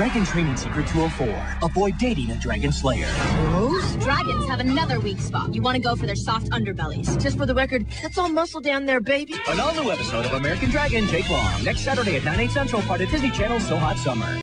Dragon Training Secret 204. Avoid dating a dragon slayer. Rose? dragons have another weak spot. You want to go for their soft underbellies. Just for the record, that's all muscle down there, baby. An all-new episode of American Dragon Jake Long. Next Saturday at 9, 8 central, part of Disney Channel's So Hot Summer.